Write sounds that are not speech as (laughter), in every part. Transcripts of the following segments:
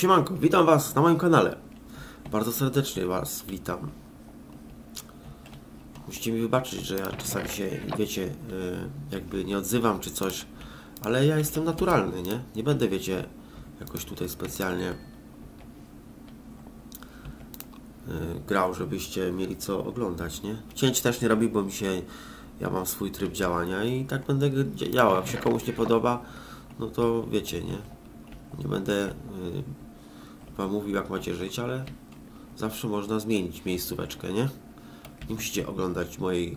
Siemanko, witam Was na moim kanale. Bardzo serdecznie Was witam. Musicie mi wybaczyć, że ja czasami się, wiecie, y, jakby nie odzywam czy coś, ale ja jestem naturalny, nie? Nie będę, wiecie, jakoś tutaj specjalnie y, grał, żebyście mieli co oglądać, nie? Cięć też nie robi, bo mi się, ja mam swój tryb działania i tak będę działał. Jak się komuś nie podoba, no to wiecie, nie? Nie będę Wam mówił, jak macie żyć, ale zawsze można zmienić miejscóweczkę, nie? Nie musicie oglądać mojej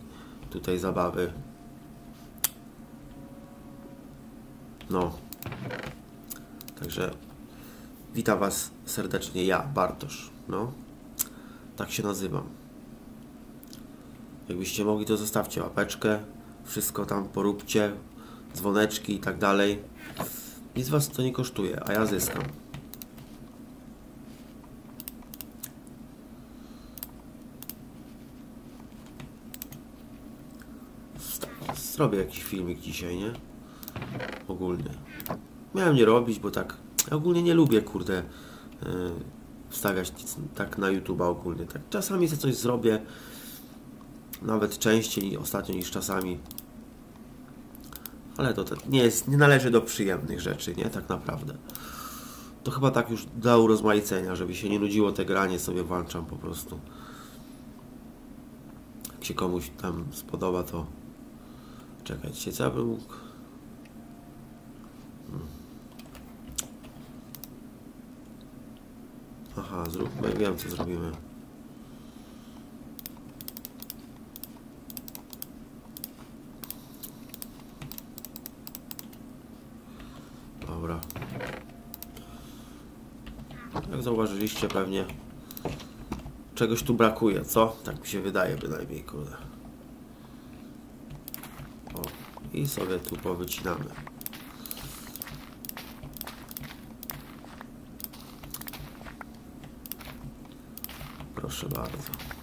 tutaj zabawy. No. Także witam Was serdecznie ja, Bartosz. No. Tak się nazywam. Jakbyście mogli, to zostawcie łapeczkę. Wszystko tam poróbcie. Dzwoneczki i tak dalej. Nic Was to nie kosztuje, a ja zyskam. Zrobię jakiś filmik dzisiaj, nie? Ogólnie. Miałem nie robić, bo tak... Ja ogólnie nie lubię, kurde, yy, wstawiać nic tak na YouTube ogólnie. Tak czasami sobie coś zrobię, nawet częściej ostatnio niż czasami. Ale to, to nie jest, nie należy do przyjemnych rzeczy, nie? Tak naprawdę. To chyba tak już dla urozmaicenia, żeby się nie nudziło te granie, sobie włączam po prostu. Jak się komuś tam spodoba, to Czekajcie, co bym mógł... Hmm. Aha, zróbmy, wiem co zrobimy. Dobra. Jak zauważyliście pewnie czegoś tu brakuje, co? Tak mi się wydaje bynajmniej, kurde. I sobie tu powycinamy. Proszę bardzo.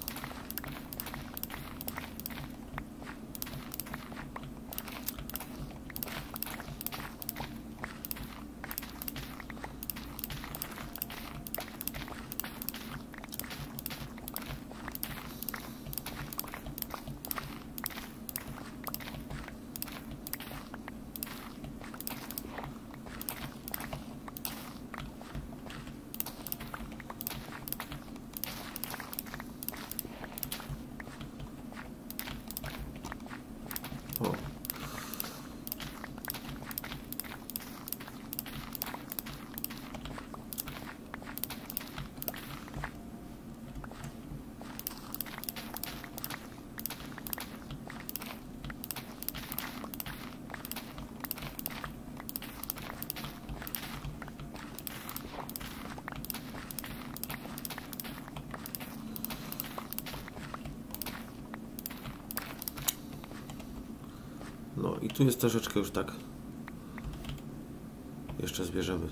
No i tu jest troszeczkę już tak. Jeszcze zbierzemy.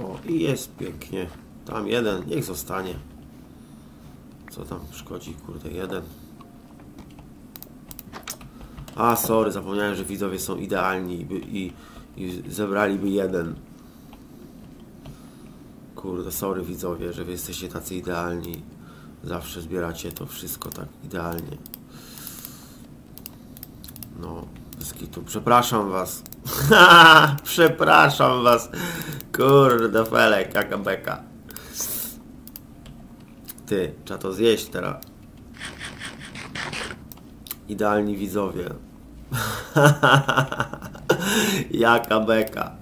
O, i jest pięknie. Tam jeden, niech zostanie. Co tam szkodzi, kurde, jeden. A, sorry, zapomniałem, że widzowie są idealni i, i, i zebraliby jeden. Kurde, sorry widzowie, że wy jesteście tacy idealni. Zawsze zbieracie to wszystko tak idealnie. No, tu przepraszam was. (laughs) przepraszam was. Kurde, felek, jaka beka. Ty, trzeba to zjeść teraz. Idealni widzowie. (laughs) jaka beka.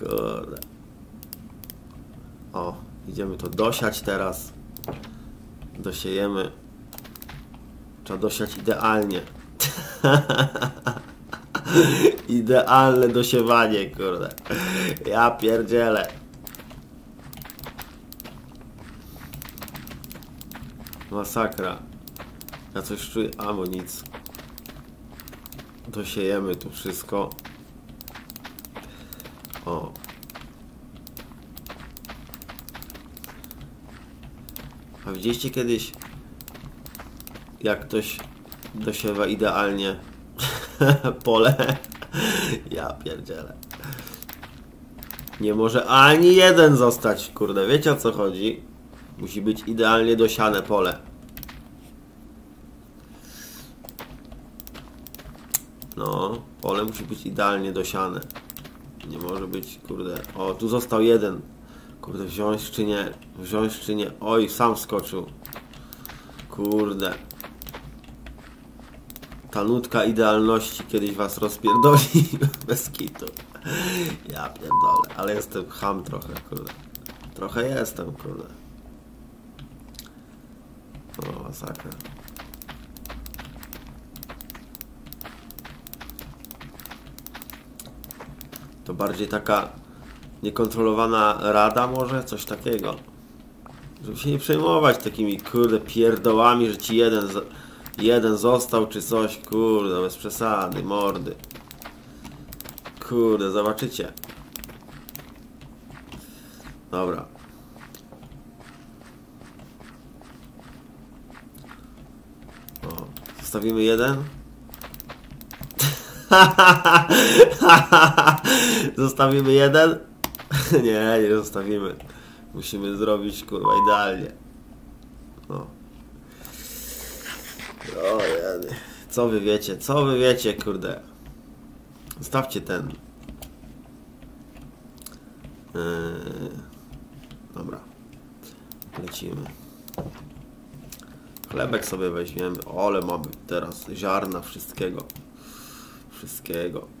Kurde. O, idziemy to dosiać teraz. Dosiejemy. Trzeba dosiać idealnie. (laughs) Idealne dosiewanie, kurde. Ja pierdzielę. Masakra. Ja coś czuję. A, bo nic. Dosiejemy tu wszystko. O. widzieliście kiedyś, jak ktoś dosiewa idealnie (laughs) pole. Ja pierdzielę. Nie może ani jeden zostać, kurde. Wiecie o co chodzi? Musi być idealnie dosiane pole. No, pole musi być idealnie dosiane. Nie może być, kurde. O, tu został jeden. Kurde, wziąć czy nie? Wziąć czy nie? Oj, sam skoczył. Kurde. Ta nutka idealności kiedyś was rozpierdoli (laughs) bez kitu. Ja pierdolę, ale jestem ham trochę, kurde. Trochę jestem, kurde. O, masakra. To bardziej taka niekontrolowana rada może? Coś takiego. Żeby się nie przejmować takimi, kurde, pierdołami, że ci jeden, jeden został czy coś, kurde, bez przesady, mordy. Kurde, zobaczycie. Dobra. O, zostawimy jeden. (laughs) Zostawimy jeden? (laughs) nie, nie zostawimy. Musimy zrobić kurwa idealnie. No. O. Co wy wiecie? Co wy wiecie, kurde? Zostawcie ten. Yy, dobra. Lecimy. Chlebek sobie weźmiemy. Ole mamy teraz ziarna wszystkiego. Wszystkiego.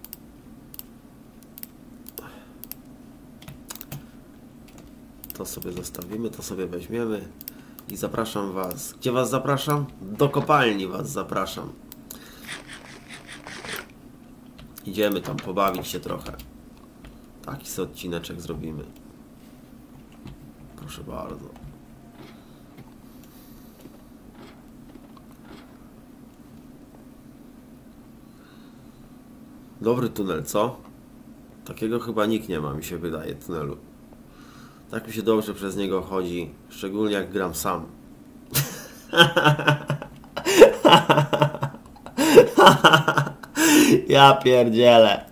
To sobie zostawimy, to sobie weźmiemy i zapraszam Was. Gdzie Was zapraszam? Do kopalni Was zapraszam. Idziemy tam pobawić się trochę. Taki sobie odcineczek zrobimy. Proszę bardzo. Dobry tunel, co? Takiego chyba nikt nie ma, mi się wydaje, tunelu. Tak mi się dobrze przez niego chodzi, szczególnie jak gram sam. (laughs) ja pierdzielę.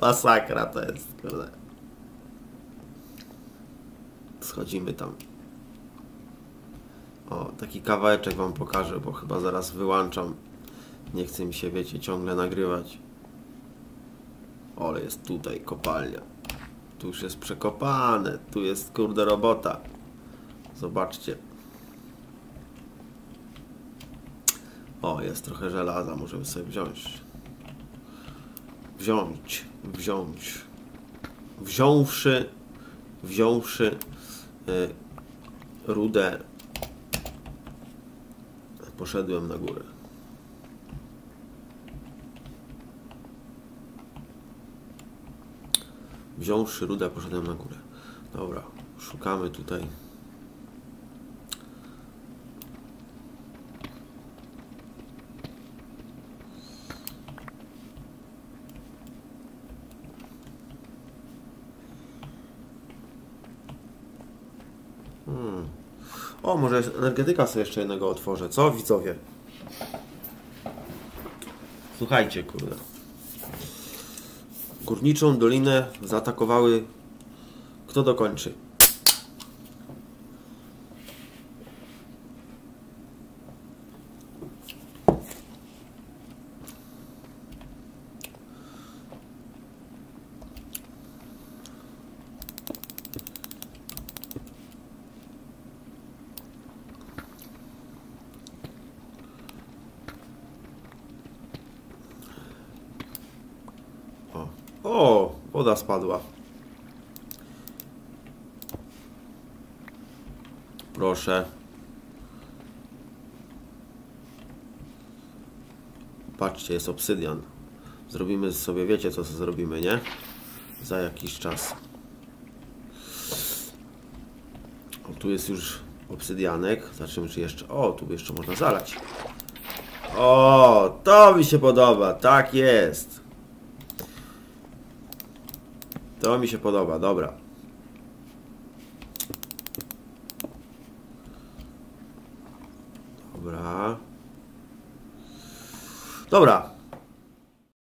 Masakra to jest, kurde. Schodzimy tam. O, taki kawałeczek wam pokażę, bo chyba zaraz wyłączam. Nie chce mi się, wiecie, ciągle nagrywać. Ale jest tutaj kopalnia. Tu już jest przekopane. Tu jest kurde robota. Zobaczcie. O, jest trochę żelaza. Możemy sobie wziąć. Wziąć. Wziąć. Wziąwszy. Wziąwszy y, rudę. Poszedłem na górę. Wziąwszy rudę, poszedłem na górę. Dobra, szukamy tutaj. Hmm. O, może energetyka sobie jeszcze jednego otworzę. Co, widzowie? Słuchajcie, kurde. Górniczą dolinę zaatakowały. Kto dokończy? O, o woda spadła. Proszę. Patrzcie, jest obsydian. Zrobimy sobie, wiecie co zrobimy, nie? Za jakiś czas. O, tu jest już obsydianek. Zobaczymy, czy jeszcze... O, tu jeszcze można zalać. O, to mi się podoba. Tak jest. To mi się podoba, dobra. Dobra. Dobra,